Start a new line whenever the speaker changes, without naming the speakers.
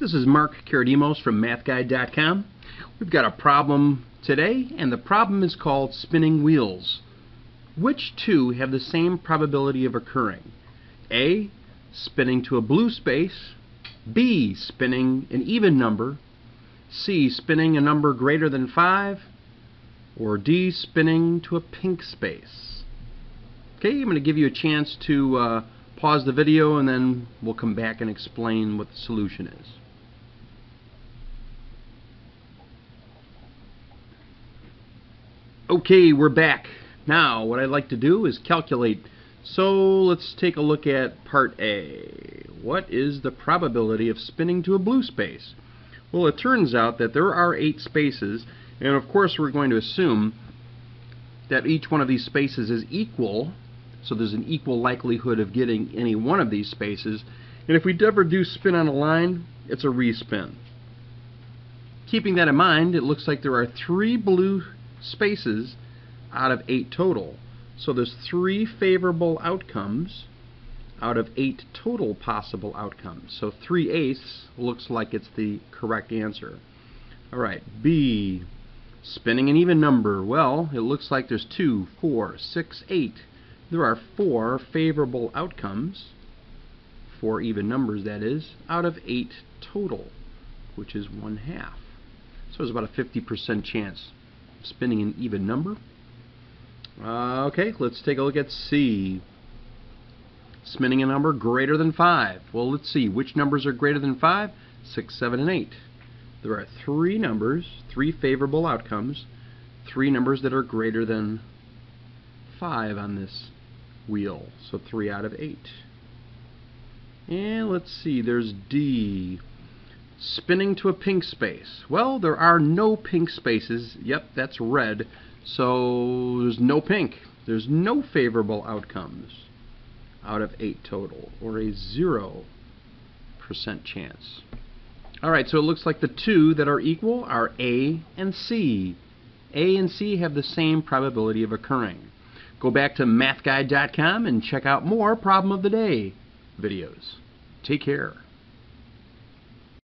This is Mark Karadimos from MathGuide.com. We've got a problem today, and the problem is called spinning wheels. Which two have the same probability of occurring? A. Spinning to a blue space. B. Spinning an even number. C. Spinning a number greater than 5. Or D. Spinning to a pink space. Okay, I'm going to give you a chance to uh, pause the video and then we'll come back and explain what the solution is. Okay, we're back. Now, what I'd like to do is calculate. So, let's take a look at part A. What is the probability of spinning to a blue space? Well, it turns out that there are eight spaces, and of course we're going to assume that each one of these spaces is equal, so there's an equal likelihood of getting any one of these spaces, and if we ever do spin on a line, it's a respin. Keeping that in mind, it looks like there are three blue spaces out of eight total. So there's three favorable outcomes out of eight total possible outcomes. So 3 eighths looks like it's the correct answer. Alright, B, spinning an even number. Well, it looks like there's two, four, six, eight. There are four favorable outcomes, four even numbers that is, out of eight total, which is one half. So there's about a 50% chance spinning an even number. Uh, okay, let's take a look at C. Spinning a number greater than 5. Well, let's see. Which numbers are greater than 5? 6, 7, and 8. There are three numbers, three favorable outcomes, three numbers that are greater than 5 on this wheel. So 3 out of 8. And let's see, there's D spinning to a pink space. Well, there are no pink spaces. Yep, that's red. So there's no pink. There's no favorable outcomes out of 8 total, or a 0% chance. Alright, so it looks like the two that are equal are A and C. A and C have the same probability of occurring. Go back to mathguide.com and check out more Problem of the Day videos. Take care.